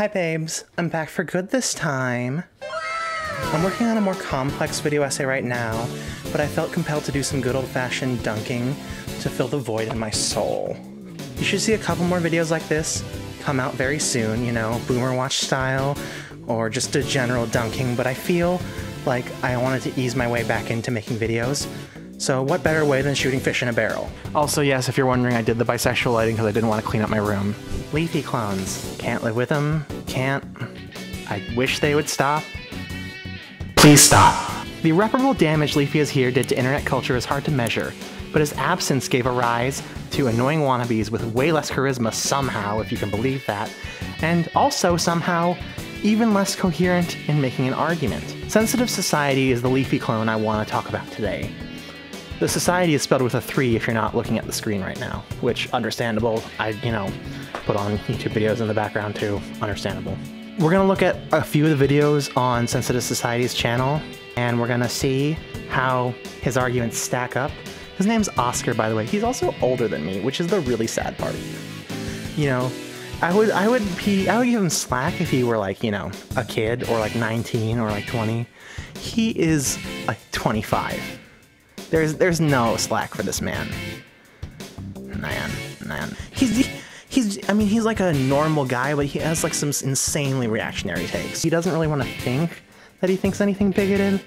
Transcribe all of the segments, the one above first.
Hi babes, I'm back for good this time. I'm working on a more complex video essay right now, but I felt compelled to do some good old-fashioned dunking to fill the void in my soul. You should see a couple more videos like this come out very soon, you know, boomer watch style, or just a general dunking, but I feel like I wanted to ease my way back into making videos. So what better way than shooting fish in a barrel? Also, yes, if you're wondering, I did the bisexual lighting because I didn't want to clean up my room. Leafy clones. Can't live with them. Can't. I wish they would stop. Please stop. The irreparable damage LeafyIsHere did to internet culture is hard to measure, but his absence gave a rise to annoying wannabes with way less charisma somehow, if you can believe that, and also somehow even less coherent in making an argument. Sensitive Society is the Leafy clone I want to talk about today. The Society is spelled with a 3 if you're not looking at the screen right now, which, understandable. I, you know, put on YouTube videos in the background too. Understandable. We're gonna look at a few of the videos on Sensitive Society's channel, and we're gonna see how his arguments stack up. His name's Oscar, by the way. He's also older than me, which is the really sad part. You know, I would I would he I would give him slack if he were like, you know, a kid or like 19 or like 20. He is like 25. There's there's no slack for this man. Man, man. He's he's I mean he's like a normal guy, but he has like some insanely reactionary takes. He doesn't really want to think that he thinks anything bigoted,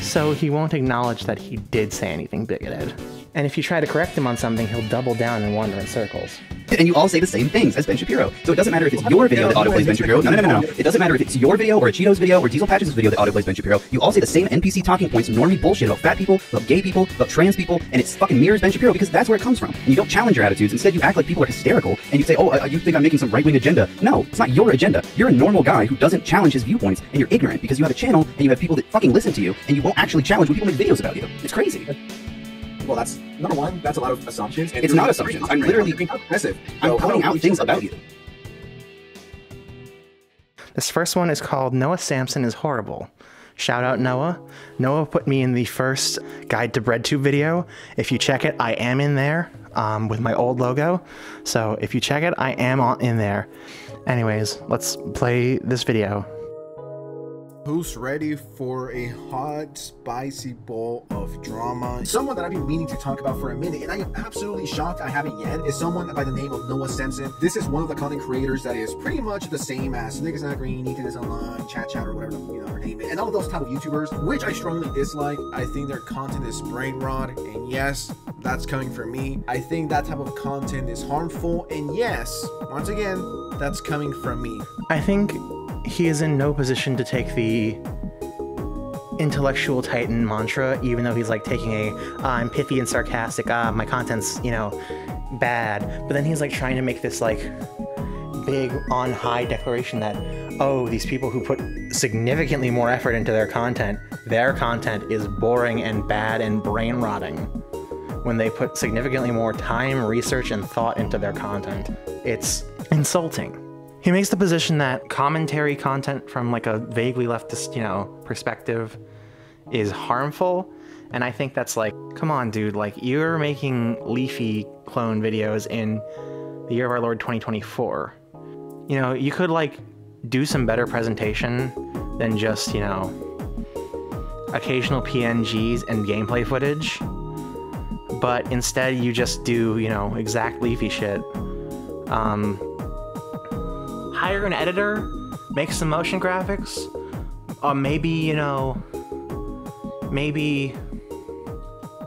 so he won't acknowledge that he did say anything bigoted. And if you try to correct him on something, he'll double down and wander in circles. And you all say the same things as Ben Shapiro. So it doesn't matter if it's your video that autoplays Ben Shapiro. No, no, no, no, no. It doesn't matter if it's your video or a Cheetos video or Diesel Patches' video that autoplays Ben Shapiro. You all say the same NPC talking points, normie bullshit about fat people, about gay people, about trans people, and it's fucking mirrors Ben Shapiro because that's where it comes from. And you don't challenge your attitudes. Instead, you act like people are hysterical and you say, oh, uh, you think I'm making some right wing agenda. No, it's not your agenda. You're a normal guy who doesn't challenge his viewpoints and you're ignorant because you have a channel and you have people that fucking listen to you and you won't actually challenge when people make videos about you. It's crazy. Well, that's number one. That's a lot of assumptions. and It's not assumptions. I'm literally- You're being aggressive. I'm So, pointing out things about you. This first one is called Noah Samsen is Horrible. Shout out Noah. Noah put me in the first Guide to BreadTube video. If you check it, I am in there um, with my old logo. So if you check it, I am on, in there. Anyways, let's play this video. Who's ready for a hot, spicy bowl of drama? Someone that I've been meaning to talk about for a minute, and I am absolutely shocked I haven't yet, is someone by the name of Noah Simpson. This is one of the content creators that is pretty much the same as Nick Is Not Green, Ethan is Online, Chat Chat, or whatever you know her name is, and all those type of YouTubers, which I strongly dislike. I think their content is brain rot, and yes, that's coming from me. I think that type of content is harmful, and yes, once again, that's coming from me. I think he is in no position to take the intellectual titan mantra, even though he's like taking a uh, I'm pithy and sarcastic, ah, my content's, you know, bad. But then he's like trying to make this like big on high declaration that, oh, these people who put significantly more effort into their content, their content is boring and bad and brain rotting. When they put significantly more time, research, and thought into their content, it's insulting. He makes the position that commentary content from like a vaguely leftist, you know, perspective is harmful. And I think that's like, come on, dude, like you're making leafy clone videos in the year of our Lord 2024. You know, you could like do some better presentation than just, you know, occasional PNGs and gameplay footage. But instead you just do, you know, exact leafy shit. Um, hire an editor, make some motion graphics, uh, maybe you know, maybe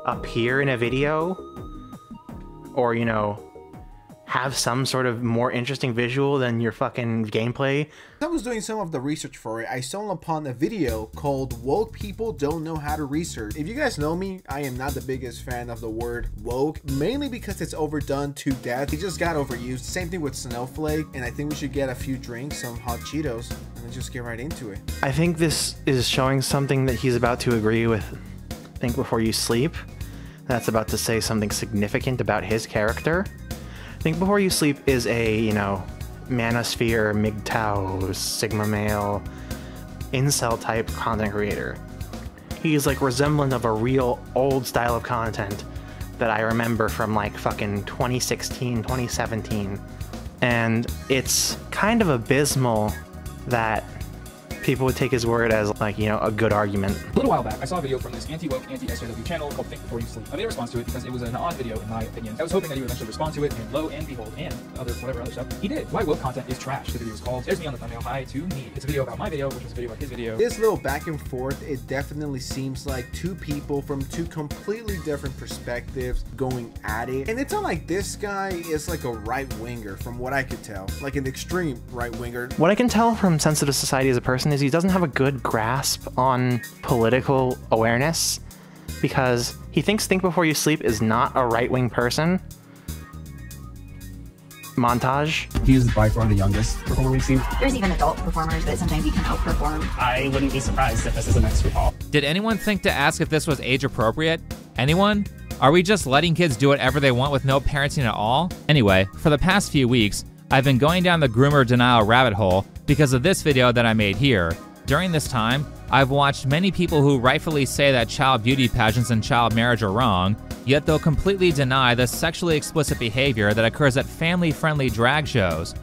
appear in a video, or you know, have some sort of more interesting visual than your fucking gameplay. I was doing some of the research for it. I stumbled upon a video called Woke People Don't Know How to Research. If you guys know me, I am not the biggest fan of the word woke, mainly because it's overdone to death. It just got overused. Same thing with Snowflake, and I think we should get a few drinks, some hot Cheetos, and then just get right into it. I think this is showing something that he's about to agree with. Think before you sleep. That's about to say something significant about his character. Think Before You Sleep is a, you know, manosphere, MGTOW, Sigma male, incel type content creator. He is like resemblant of a real old style of content that I remember from like fucking 2016, 2017. And it's kind of abysmal that people would take his word as like, you know, a good argument. A little while back, I saw a video from this anti-woke, anti-SJW channel called Think Before You Sleep. I made a response to it because it was an odd video in my opinion. I was hoping that he would eventually respond to it, and lo and behold, and other whatever other stuff, he did. Why woke content is trash. The video is called There's Me on the Thumbnail, Hi to Me. It's a video about my video, which is a video about his video. This little back and forth, it definitely seems like two people from two completely different perspectives going at it. And it's not like this guy is like a right winger, from what I could tell, like an extreme right winger. What I can tell from Sensitive Society as a person is he doesn't have a good grasp on political awareness because he thinks Think Before You Sleep is not a right wing person. Montage. He is by far the youngest performer we've seen. There's even adult performers that sometimes you can outperform. I wouldn't be surprised if this is the next RuPaul. Did anyone think to ask if this was age appropriate? Anyone? Are we just letting kids do whatever they want with no parenting at all? Anyway, for the past few weeks, I've been going down the groomer denial rabbit hole because of this video that I made here. During this time, I've watched many people who rightfully say that child beauty pageants and child marriage are wrong, yet they'll completely deny the sexually explicit behavior that occurs at family friendly drag shows.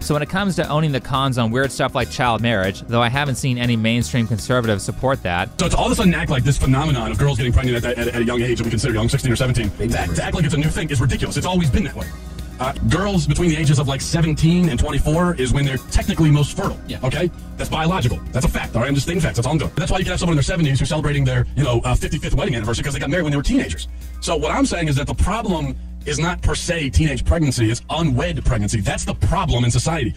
So, when it comes to owning the cons on weird stuff like child marriage, though I haven't seen any mainstream conservatives support that, So to all of a sudden act like this phenomenon of girls getting pregnant at, at, at a young age that we consider young, 16 or 17, to act, to act like it's a new thing is ridiculous. It's always been that way. Uh, girls between the ages of like 17 and 24 is when they're technically most fertile. Yeah. Okay? That's biological. That's a fact. All right? I'm just stating facts. That's all I'm doing. That's why you can have someone in their 70s who's celebrating their, you know, uh, 55th wedding anniversary because they got married when they were teenagers. So what I'm saying is that the problem is not per se teenage pregnancy. It's unwed pregnancy. That's the problem in society.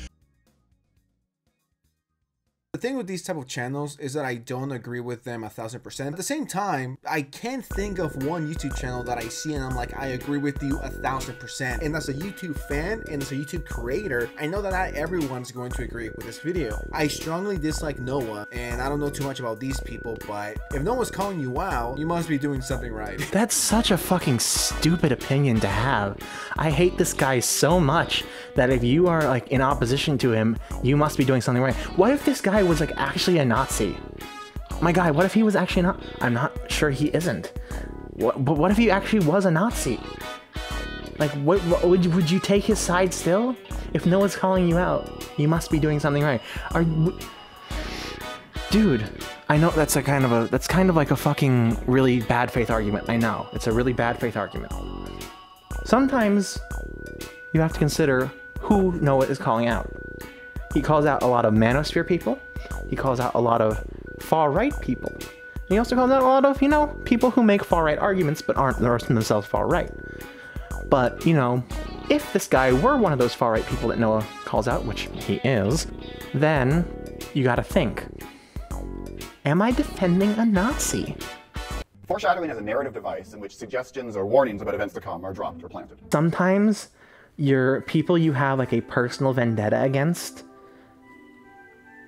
The thing with these type of channels is that I don't agree with them a thousand percent. At the same time, I can't think of one YouTube channel that I see and I'm like, I agree with you a thousand percent. And as a YouTube fan and as a YouTube creator, I know that not everyone's going to agree with this video. I strongly dislike Noah, and I don't know too much about these people, but if no one's calling you out, you must be doing something right. That's such a fucking stupid opinion to have. I hate this guy so much that if you are like in opposition to him, you must be doing something right. What if this guy was like actually a Nazi? Oh my god, what if he was actually not? I'm not sure he isn't. What, but what if he actually was a Nazi? Like, what, what would you would you take his side still? If no one's calling you out, you must be doing something right. Are dude? I know that's a kind of a that's kind of like a fucking really bad faith argument. I know it's a really bad faith argument. Sometimes you have to consider who Noah is calling out. He calls out a lot of manosphere people. He calls out a lot of far right people. He also calls out a lot of, you know, people who make far right arguments but aren't themselves far right. But, you know, if this guy were one of those far right people that Noah calls out, which he is, then you gotta think Am I defending a Nazi? Foreshadowing is a narrative device in which suggestions or warnings about events to come are dropped or planted. Sometimes your people you have like a personal vendetta against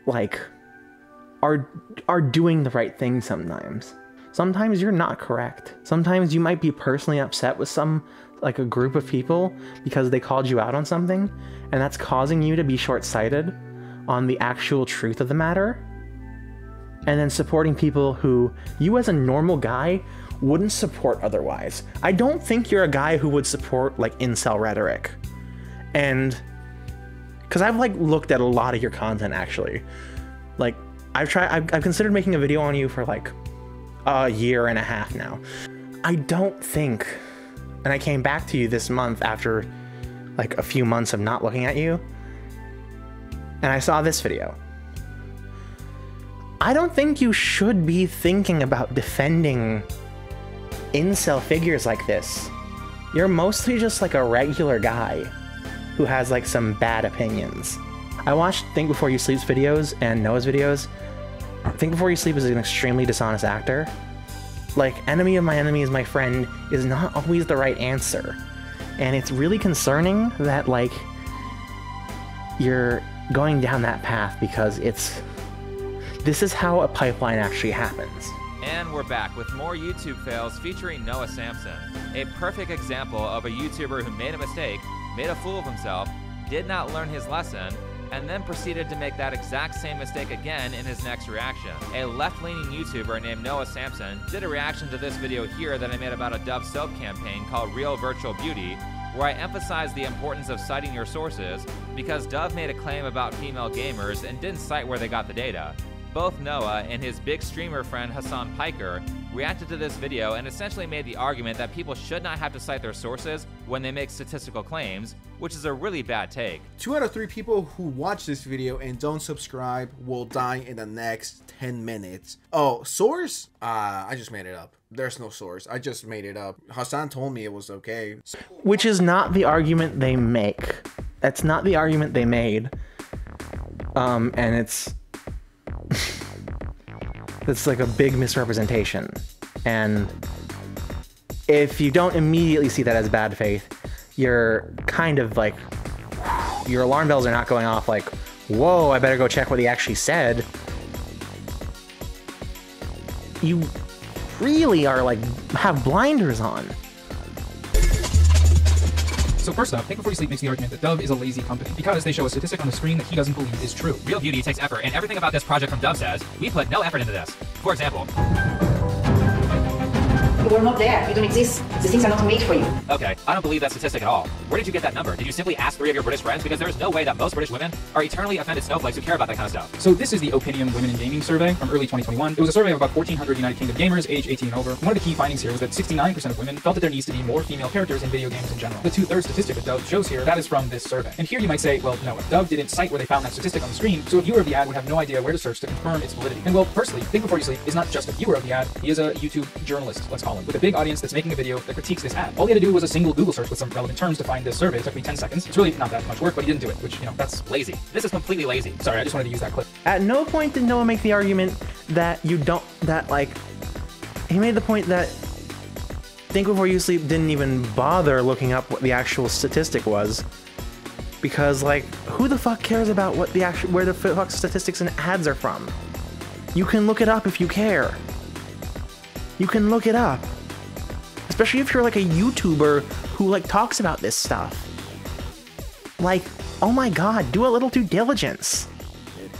like are are doing the right thing sometimes. Sometimes you're not correct. Sometimes you might be personally upset with some like a group of people because they called you out on something and that's causing you to be short-sighted on the actual truth of the matter. And then supporting people who you as a normal guy wouldn't support otherwise. I don't think you're a guy who would support like incel rhetoric. And because I've like looked at a lot of your content actually. Like I've tried I've, I've considered making a video on you for like a year and a half now. I don't think and I came back to you this month after like a few months of not looking at you. And I saw this video. I don't think you should be thinking about defending incel figures like this. You're mostly just like a regular guy who has like some bad opinions. I watched Think Before You Sleep's videos and Noah's videos. Think Before You Sleep is an extremely dishonest actor. Like, enemy of my enemy is my friend is not always the right answer. And it's really concerning that, like, you're going down that path because it's. This is how a pipeline actually happens. And we're back with more YouTube fails featuring Noah Samsen. A perfect example of a YouTuber who made a mistake, made a fool of himself, did not learn his lesson, and then proceeded to make that exact same mistake again in his next reaction. A left leaning YouTuber named Noah Samsen did a reaction to this video here that I made about a Dove soap campaign called Real Virtual Beauty, where I emphasize the importance of citing your sources because Dove made a claim about female gamers and didn't cite where they got the data. Both Noah and his big streamer friend Hassan Piker reacted to this video and essentially made the argument that people should not have to cite their sources when they make statistical claims, which is a really bad take. Two out of three people who watch this video and don't subscribe will die in the next 10 minutes. Oh, source? Uh, I just made it up. There's no source. I just made it up. Hassan told me it was okay. Which is not the argument they make. That's not the argument they made. Um, and it's it's like a big misrepresentation. And if you don't immediately see that as bad faith, you're kind of like your alarm bells are not going off like, whoa, I better go check what he actually said. You really are like have blinders on. So first up, Think Before You Sleep makes the argument that Dove is a lazy company because they show a statistic on the screen that he doesn't believe is true. Real beauty takes effort, and everything about this project from Dove says we put no effort into this. For example, You were not there. You don't exist. These things are not made for you. Okay, I don't believe that statistic at all. Where did you get that number? Did you simply ask three of your British friends? Because there is no way that most British women are eternally offended snowflakes who care about that kind of stuff. So this is the Opinium Women in Gaming survey from early 2021. It was a survey of about 1,400 United Kingdom gamers aged 18 and over. One of the key findings here was that 69% of women felt that there needs to be more female characters in video games in general. The two-thirds statistic that Dove shows here, that is from this survey. And here you might say, well, no, Dove didn't cite where they found that statistic on the screen, so a viewer of the ad would have no idea where to search to confirm its validity. And well, firstly, Think Before You Sleep is not just a viewer of the ad, he is a YouTube journalist, let's call with a big audience that's making a video that critiques this ad. All he had to do was a single Google search with some relevant terms to find this survey. It took me 10 seconds. It's really not that much work, but he didn't do it, which, you know, that's Lazy. This is completely lazy. Sorry, I just wanted to use that clip. At no point did Noah make the argument that you don't that like he made the point that Think Before You Sleep didn't even bother looking up what the actual statistic was. Because like who the fuck cares about what the actual where the fuck statistics and ads are from? You can look it up if you care. You can look it up. Especially if you're like a YouTuber who like talks about this stuff. Like, oh my god, do a little due diligence.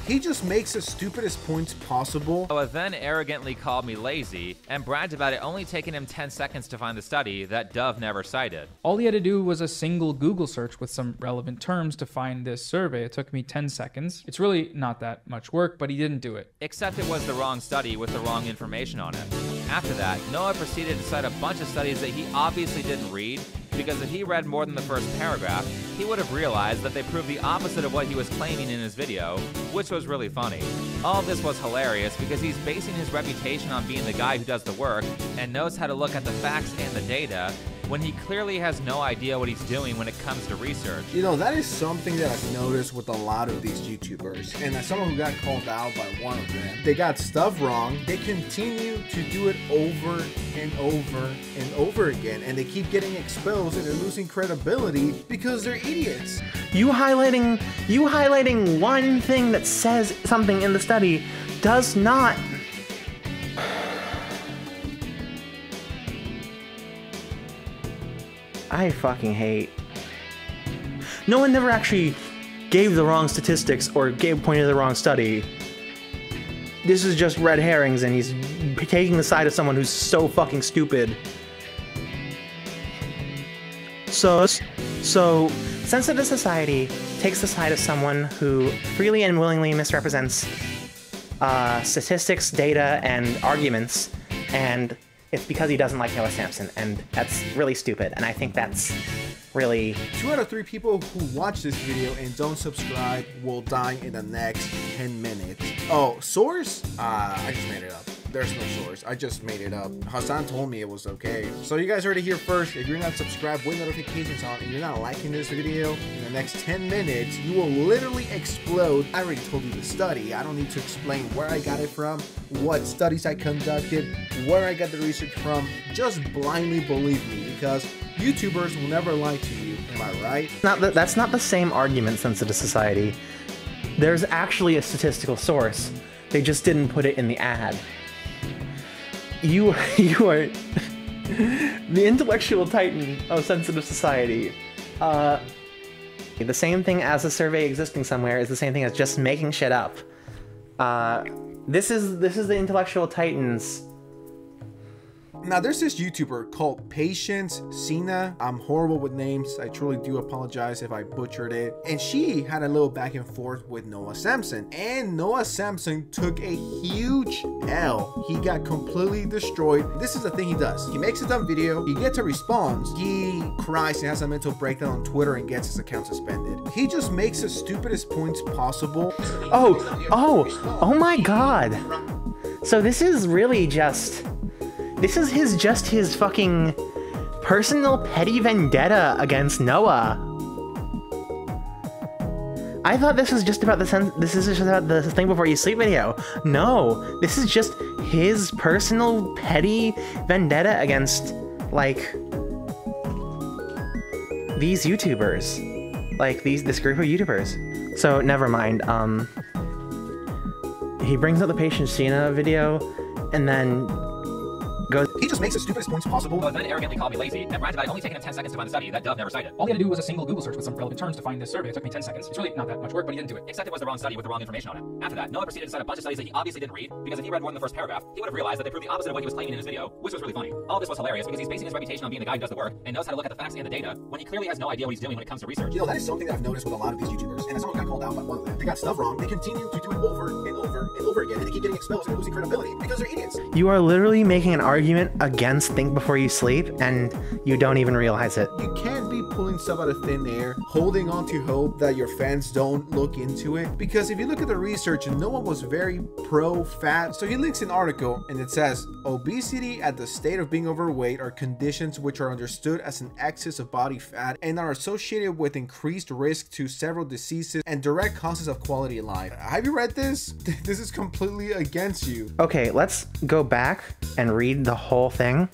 He just makes the stupidest points possible. Noah then arrogantly called me lazy and bragged about it only taking him 10 seconds to find the study that Dove never cited. All he had to do was a single Google search with some relevant terms to find this survey. It took me 10 seconds. It's really not that much work, but he didn't do it. Except it was the wrong study with the wrong information on it. After that, Noah proceeded to cite a bunch of studies that he obviously didn't read, because if he read more than the first paragraph, he would have realized that they proved the opposite of what he was claiming in his video, which was really funny. All this was hilarious because he's basing his reputation on being the guy who does the work and knows how to look at the facts and the data, when he clearly has no idea what he's doing when it comes to research. You know, that is something that I've noticed with a lot of these YouTubers. And as someone who got called out by one of them, they got stuff wrong. They continue to do it over and over and over again. And they keep getting exposed and they're losing credibility because they're idiots. You highlighting you highlighting one thing that says something in the study does not I fucking hate. No one never actually gave the wrong statistics or gave pointed to the wrong study. This is just red herrings and he's taking the side of someone who's so fucking stupid. So so sensitive society takes the side of someone who freely and willingly misrepresents uh, statistics, data, and arguments, and it's because he doesn't like Noah Samsen, and that's really stupid. And I think that's really Two out of three people who watch this video and don't subscribe will die in the next 10 minutes. Oh, source? Uh, I just made it up. There's no source. I just made it up. Hassan told me it was okay. So you guys heard it here first. If you're not subscribed with notifications on and you're not liking this video, in the next 10 minutes, you will literally explode. I already told you the study. I don't need to explain where I got it from, what studies I conducted, where I got the research from. Just blindly believe me because YouTubers will never lie to you. Am I right? not the, that's not the same argument sensitive society. There's actually a statistical source. They just didn't put it in the ad. You you are the intellectual titan of sensitive society. Uh, the same thing as a survey existing somewhere is the same thing as just making shit up. Uh, this is this is the intellectual titans Now, there's this YouTuber called Patience Cena. I'm horrible with names. I truly do apologize if I butchered it. And she had a little back and forth with Noah Samsen. And Noah Samsen took a huge L. He got completely destroyed. This is the thing he does. He makes a dumb video. He gets a response. He cries and has a mental breakdown on Twitter and gets his account suspended. He just makes the stupidest points possible. Oh, oh, oh my god. So this is really just this is his just his fucking personal petty vendetta against Noah. I thought this was just about the sen- this is just about the thing before you sleep video. No, this is just his personal petty vendetta against like these YouTubers. Like these this group of YouTubers. So never mind. Um he brings up the patient Cena video and then. He just makes the stupidest points possible. But then arrogantly called me lazy and bragged about it only taking him 10 seconds to find the study that Dove never cited. All he had to do was a single Google search with some relevant terms to find this survey. It took me 10 seconds. It's really not that much work, but he didn't do it. Except it was the wrong study with the wrong information on it. After that, Noah proceeded to cite a bunch of studies that he obviously didn't read, because if he read more than the first paragraph, he would have realized that they proved the opposite of what he was claiming in his video, which was really funny. All this was hilarious because he's basing his reputation on being the guy who does the work and knows how to look at the facts and the data when he clearly has no idea what he's doing when it comes to research. You know, that is something that I've noticed with a lot of these YouTubers, and as someone got called out by one of them, they got stuff wrong. They continue to do it over and over and over again, and they keep getting exposed and losing credibility because they're idiots. You are literally making an argument against Think Before You Sleep, and you don't even realize it. You can't be pulling stuff out of thin air, holding on to hope that your fans don't look into it. Because if you look at the research, no one was very pro fat. So he links an article and it says obesity at the state of being overweight are conditions which are understood as an excess of body fat and are associated with increased risk to several diseases and direct causes of quality of life. Have you read this? This is completely against you. Okay, let's go back and read the whole thing.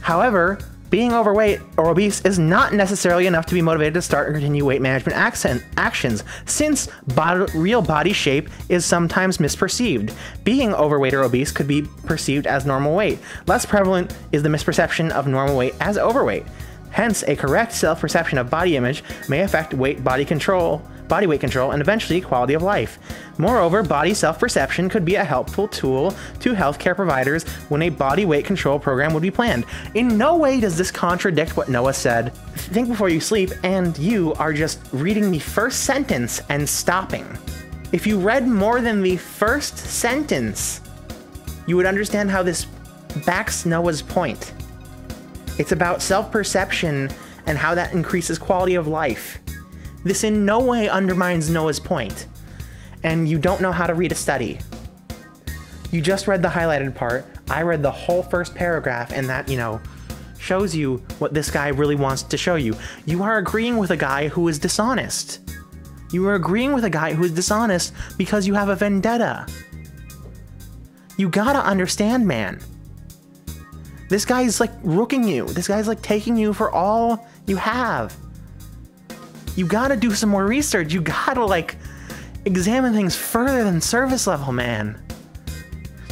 However, being overweight or obese is not necessarily enough to be motivated to start or continue weight management accent actions, since bod real body shape is sometimes misperceived. Being overweight or obese could be perceived as normal weight. Less prevalent is the misperception of normal weight as overweight. Hence, a correct self-perception of body image may affect weight body control, body weight control, and eventually quality of life. Moreover, body self-perception could be a helpful tool to healthcare providers when a body weight control program would be planned. In no way does this contradict what Noah said. Think before you sleep, and you are just reading the first sentence and stopping. If you read more than the first sentence, you would understand how this backs Noah's point. It's about self perception and how that increases quality of life. This in no way undermines Noah's point. And you don't know how to read a study. You just read the highlighted part. I read the whole first paragraph, and that, you know, shows you what this guy really wants to show you. You are agreeing with a guy who is dishonest. You are agreeing with a guy who is dishonest because you have a vendetta. You gotta understand, man. This guy's like rooking you. This guy's like taking you for all you have. You gotta do some more research. You gotta like examine things further than service level, man.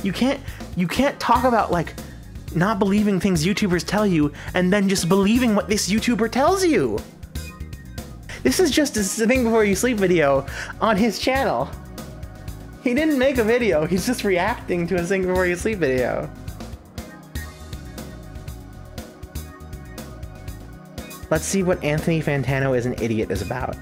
You can't you can't talk about like not believing things YouTubers tell you and then just believing what this YouTuber tells you. This is just a thing before you sleep video on his channel. He didn't make a video, he's just reacting to a thing before you sleep video. Let's see what Anthony Fantano is an idiot is about.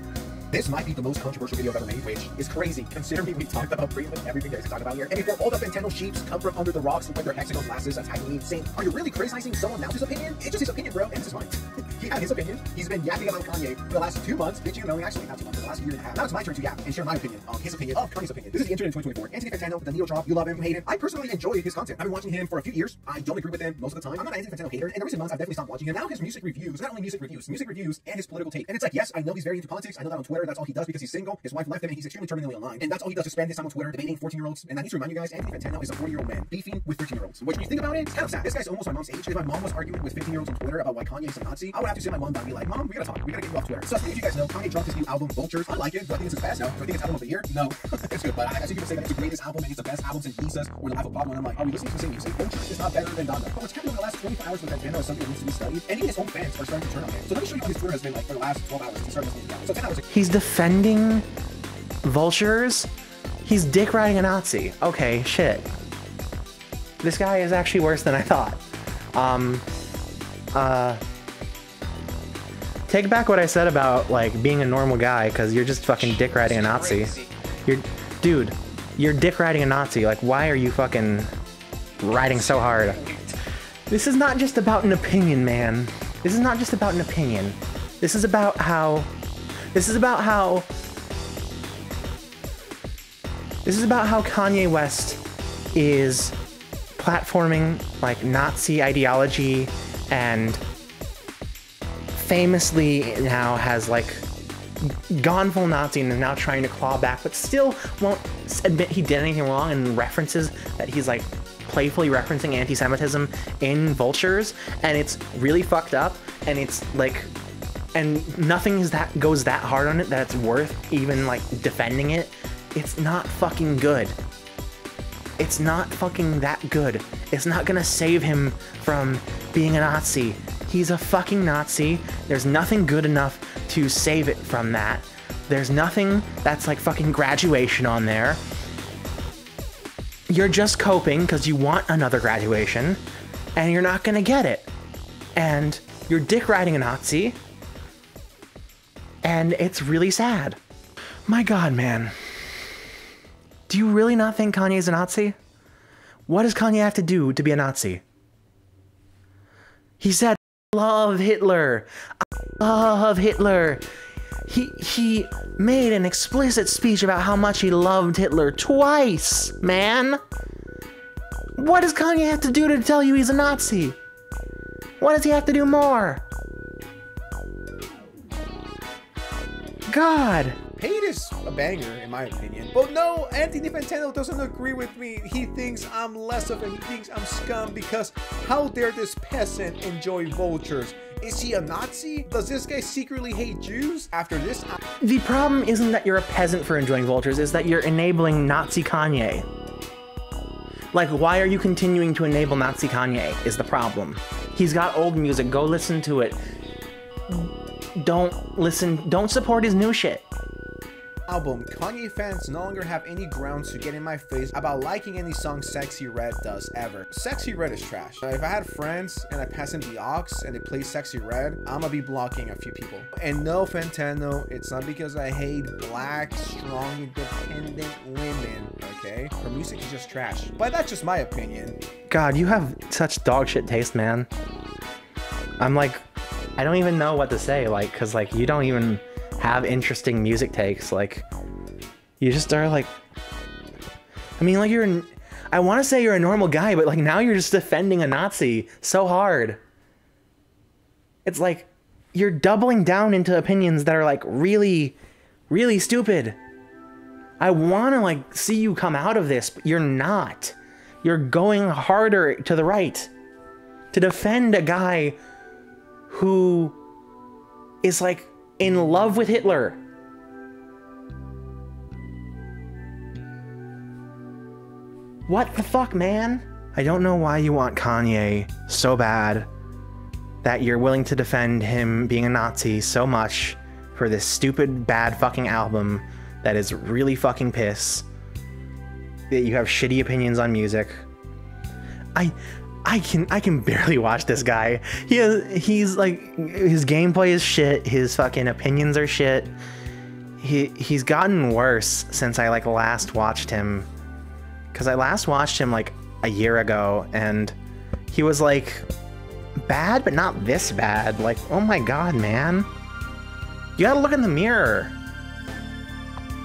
This might be the most controversial video I've ever made, which is crazy considering we talked about pretty much everything there is to talk about here. And before all the Fantano sheeps come from under the rocks with their hexagon glasses attacking me saying, Are you really criticizing someone else's opinion? It's just his opinion, bro, and this is mine. he had his opinion. He's been yapping about Kanye for the last two months, bitching and moaning, actually not two months, for the last year and a half. Now it's my turn to yap and share my opinion on his opinion of Kanye's opinion. This is the internet in 2024. Anthony Fantano, the Needle Drop, you love him, hate him. I personally enjoy his content. I've been watching him for a few years. I don't agree with him most of the time. I'm not an Anthony Fantano hater, and the recent months I've definitely stopped watching him. Now his music reviews, not only music reviews, music reviews and his political take. And it's like, yes, I know he's very into politics. I know that on Twitter that's all he does because he's single. His wife left him and he's extremely terminally online. And that's all he does is spend his time on Twitter debating 14 year olds. And I need to remind you guys, Anthony Fantano is a 40 year old man beefing with 13 year olds. Which when you think about it, it's kind of sad. This guy's almost my mom's age. If my mom was arguing with 15 year olds on Twitter about why Kanye is a Nazi, I would have to sit my mom down and be like, Mom, we gotta talk. We gotta get you off Twitter. So if you guys know, Kanye dropped his new album Vultures. I like it. Do I think it's his best? No. Do I think it's album of the year? No. it's good. But I, I see people say that it's the greatest album and it's the best album since Jesus or The Life of Pablo. And I'm like, are we listening to the same music? Vultures is not better than Donda. But what's happened over the last 24 hours with Fantano is something that needs to be studied. And even his own fans are starting to turn on him. So let me show you what his Twitter has been like for the last 12 hours. He started listening to So 10 hours ago. He's defending vultures. He's dick riding a Nazi. Okay, shit. This guy is actually worse than I thought. Um, uh, take back what I said about like being a normal guy because you're just fucking dick riding a Nazi. You're, dude, you're dick riding a Nazi. Like, why are you fucking riding so hard? This is not just about an opinion, man. This is not just about an opinion. This is about how. This is about how. This is about how Kanye West is platforming like Nazi ideology and famously now has like gone full Nazi and is now trying to claw back, but still won't admit he did anything wrong and references that he's like playfully referencing anti-Semitism in Vultures, and it's really fucked up, and it's like, and nothing is that goes that hard on it that it's worth even like defending it. It's not fucking good. It's not fucking that good. It's not gonna save him from being a Nazi. He's a fucking Nazi. There's nothing good enough to save it from that. There's nothing that's like fucking graduation on there. You're just coping because you want another graduation, and you're not gonna get it. And you're dick riding a Nazi, and it's really sad. My god, man. Do you really not think Kanye's a Nazi? What does Kanye have to do to be a Nazi? He said, I love Hitler. I love Hitler. He he made an explicit speech about how much he loved Hitler twice, man. What does Kanye have to do to tell you he's a Nazi? What does he have to do more? God. Hate is a banger, in my opinion. But no, Anthony Fantano doesn't agree with me. He thinks I'm less of him. He thinks I'm scum because how dare this peasant enjoy vultures? Is he a Nazi? Does this guy secretly hate Jews? After this, I The problem isn't that you're a peasant for enjoying vultures, is that you're enabling Nazi Kanye. Like, why are you continuing to enable Nazi Kanye? Is the problem. He's got old music, go listen to it. Don't listen, don't support his new shit. album, Kanye fans no longer have any grounds to get in my face about liking any song Sexyy Red does ever. Sexyy Red is trash. If I had friends and I pass in the aux and they play Sexyy Red, I'ma be blocking a few people. And no, Fantano, it's not because I hate black, strong, independent women, okay? Her music is just trash. But that's just my opinion. God, you have such dog shit taste, man. I'm like, I don't even know what to say, like, cause like you don't even have interesting music takes. Like, you just are like, I mean, like you're, I want to say you're a normal guy, but like now you're just defending a Nazi so hard. It's like you're doubling down into opinions that are like really, really stupid. I want to like see you come out of this, but you're not. You're going harder to the right to defend a guy who is like in love with Hitler. What the fuck, man? I don't know why you want Kanye so bad that you're willing to defend him being a Nazi so much for this stupid, bad fucking album that is really fucking piss. That you have shitty opinions on music. I I can I can barely watch this guy. He he's like his gameplay is shit. His fucking opinions are shit. He he's gotten worse since I like last watched him. Cause I last watched him like a year ago and he was like bad but not this bad. Like, oh my god, man. You gotta look in the mirror.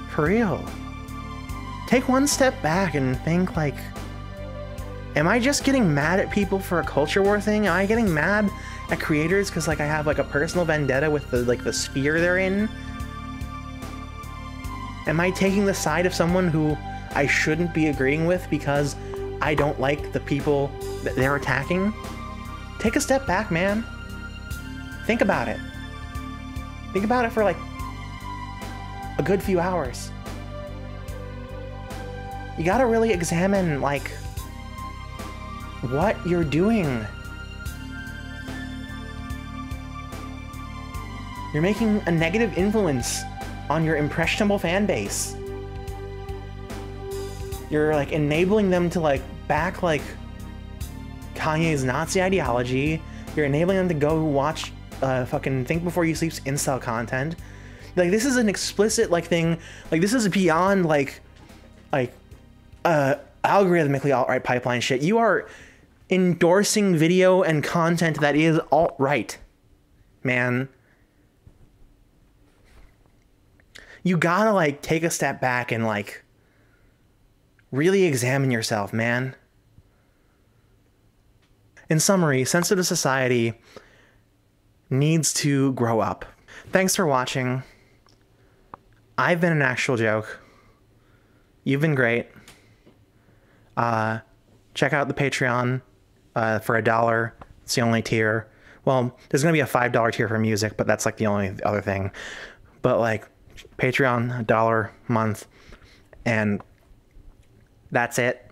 For real. Take one step back and think like Am I just getting mad at people for a culture war thing? Am I getting mad at creators because like I have like a personal vendetta with the like the sphere they're in? Am I taking the side of someone who I shouldn't be agreeing with because I don't like the people that they're attacking? Take a step back, man. Think about it. Think about it for like a good few hours. You gotta really examine like what you're doing. You're making a negative influence on your impressionable fan base. You're like enabling them to like back like Kanye's Nazi ideology. You're enabling them to go watch uh, fucking Think Before You Sleep's incel content. Like this is an explicit like thing. Like this is beyond like like uh algorithmically alt-right pipeline shit. You are endorsing video and content that is alt-right. Man. You gotta like take a step back and like really examine yourself, man. In summary, sensitive society needs to grow up. Thanks for watching. I've been an actual joke. You've been great. Uh, check out the Patreon uh, for a dollar. It's the only tier. Well, there's to be a $5 tier for music, but that's like the only other thing. But like Patreon, a dollar a month. And that's it.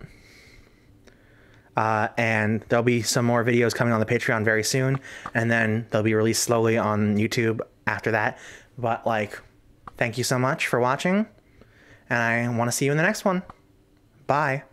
Uh, and there'll be some more videos coming on the Patreon very soon, and then they'll be released slowly on YouTube after that. But like, thank you so much for watching, and I want to see you in the next one. Bye.